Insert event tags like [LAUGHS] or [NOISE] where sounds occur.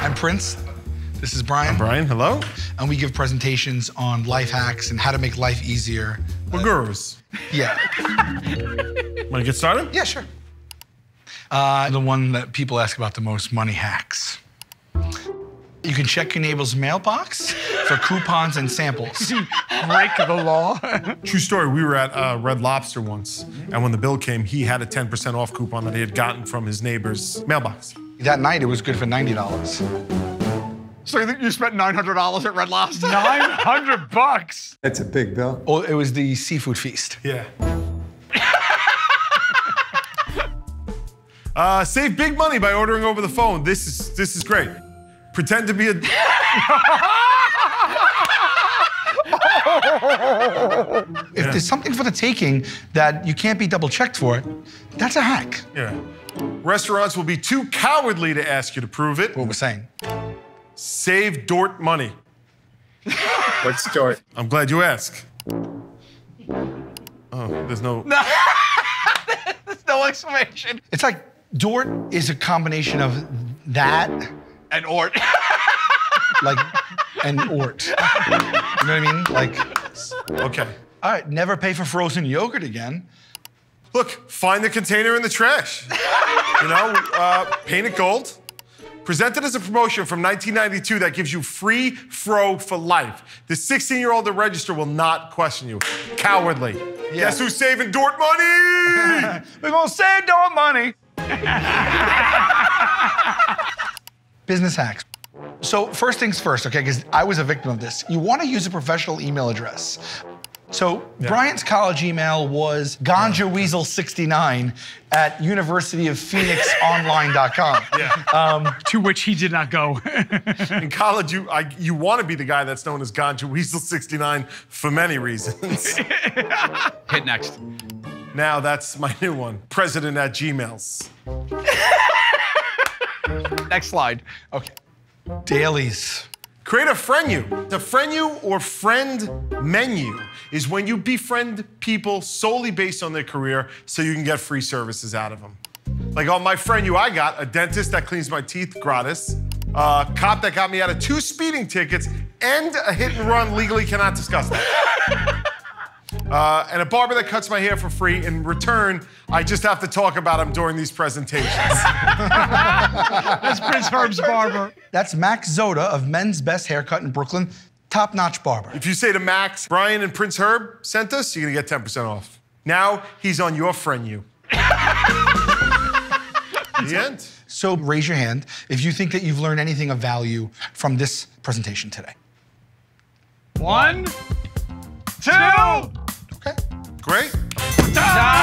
I'm Prince. This is Brian. Brian, hello. And we give presentations on life hacks and how to make life easier. We're gurus. Yeah. [LAUGHS] Want to get started? Yeah, sure. Uh, the one that people ask about the most money hacks. You can check your neighbor's mailbox for coupons and samples. [LAUGHS] Break the law. [LAUGHS] True story. We were at uh, Red Lobster once, and when the bill came, he had a 10% off coupon that he had gotten from his neighbor's mailbox. That night, it was good for $90. so you spent $900 at Red Lobster? 900 [LAUGHS] bucks. That's a big bill. Oh, it was the seafood feast. Yeah. [LAUGHS] uh, save big money by ordering over the phone. This is this is great. Pretend to be a. [LAUGHS] If there's something for the taking that you can't be double checked for that's a hack. Yeah. Restaurants will be too cowardly to ask you to prove it. What we're saying. Save Dort money. What's Dort? I'm glad you asked. Oh, there's no. [LAUGHS] There's no explanation. It's like Dort is a combination of that, And Ort. [LAUGHS] like, and Ort. You know what I mean? Like, Okay. all right, never pay for frozen yogurt again. Look, find the container in the trash. you know, uh, paint it gold. Presented as a promotion from 1992 that gives you free fro for life. The 16 year old at register will not question you. Cowardly. Guess who's saving Dort money? [LAUGHS] We're gonna save Dort money. [LAUGHS] Business hacks. So first things first, okay, because I was a victim of this. You want to use a professional email address. So Bryant's college email was ganjaweasel69 at universityofphoenixonline.com. [LAUGHS] yeah. Um, to which he did not go. [LAUGHS] In college, you I, you want to be the guy that's known as Ganja Weasel 69 for many reasons. [LAUGHS] Hit next. now that's my new one. President at Gmails. Next slide. Okay. Dailies. Create a friend you. The friend you or friend menu is when you befriend people solely based on their career so you can get free services out of them. Like on my friend you, I got a dentist that cleans my teeth gratis, a cop that got me out of two speeding tickets, and a hit and run legally cannot discuss that. [LAUGHS] Uh, and a barber that cuts my hair for free. In return, I just have to talk about him during these presentations. [LAUGHS] That's Prince Herb's barber. That's Max Zoda of Men's Best Haircut in Brooklyn, top notch barber. If you say to Max, Brian and Prince Herb sent us, you're gonna get 10% off. Now he's on your friend you. [LAUGHS] the end. So raise your hand if you think that you've learned anything of value from this presentation today. One, two right?